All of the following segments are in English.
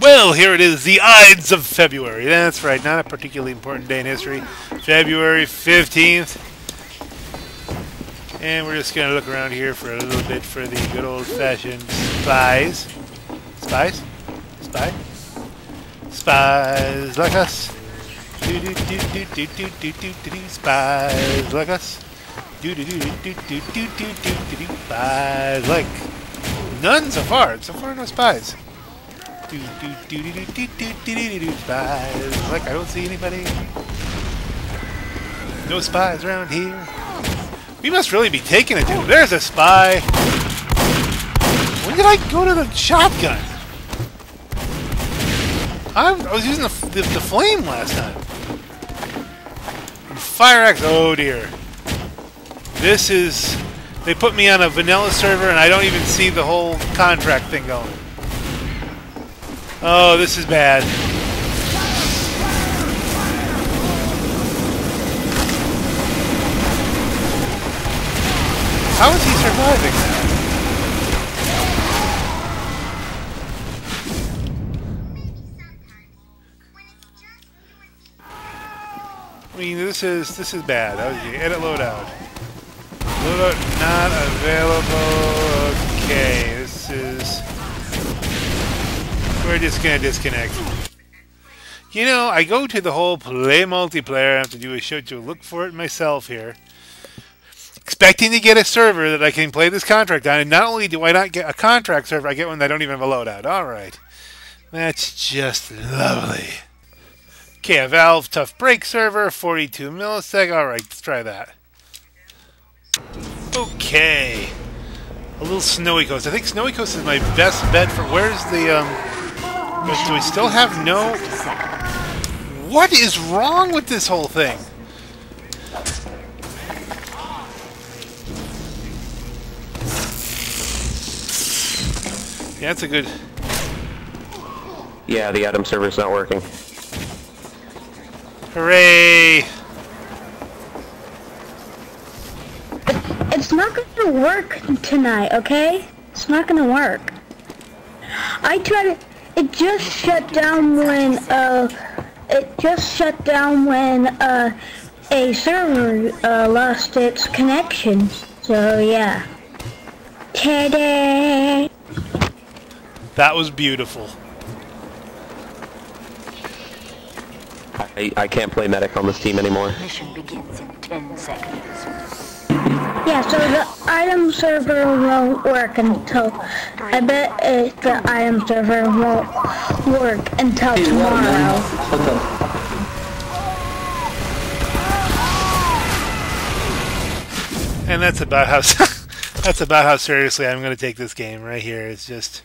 Well, here it is, the Ides of February. That's right, not a particularly important day in history. February 15th. And we're just going to look around here for a little bit for the good old-fashioned spies. Spies? Spy? Spies like us. Do do do do do do do do do spies like us. Do do do do do do do do do do spies like none so far. So far, no spies. Do do do do do do do do do do spies like I don't see anybody. No spies around here. We must really be taking it, dude. There's a spy. When did I go to the shotgun? I, I was using the, the, the flame last time. Fire axe. Oh dear. This is. They put me on a vanilla server and I don't even see the whole contract thing going. Oh, this is bad. How is he surviving that? I mean, this is this is bad. Edit loadout. Loadout not available. We're just gonna disconnect. You know, I go to the whole play multiplayer. I have to do a show to look for it myself here, expecting to get a server that I can play this contract on. And not only do I not get a contract server, I get one that I don't even have a loadout. All right, that's just lovely. Okay, a Valve Tough Break server, 42 millisecond. Alright, let's try that. Okay. A little Snowy Coast. I think Snowy Coast is my best bet for... Where's the, um... Do we still have no... What is wrong with this whole thing? Yeah, that's a good... Yeah, the item server's not working. Hooray! It's not gonna work tonight, okay? It's not gonna work. I tried it just shut down when uh it just shut down when uh a server uh, lost its connection. So yeah. Ta-da! That was beautiful. I, I can't play medic on this team anymore. Mission begins in 10 seconds. Yeah, so the item server won't work until I bet uh, the item server won't work until tomorrow. And that's about how that's about how seriously I'm going to take this game right here. It's just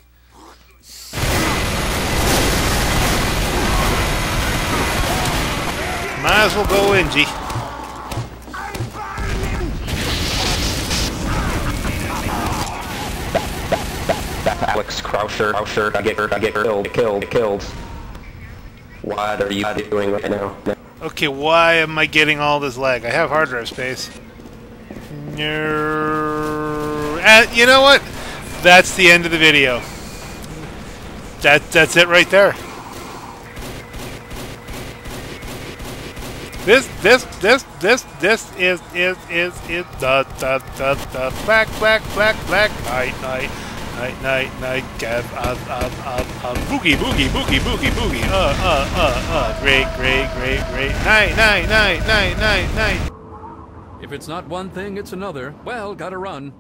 might as well go in, G. Croucher, Croucher, I get her, I get her killed, killed, killed. What are you doing right now? Okay, why am I getting all this lag? I have hard drive space. No. And uh, you know what? That's the end of the video. That that's it right there. This this this this this is is is is the the the the black black black black knight knight knight knight knight Gav uh uh uh uh boogie boogie boogie boogie boogie. Uh uh uh uh. Great great great great. Night night night night night night. If it's not one thing, it's another. Well, gotta run.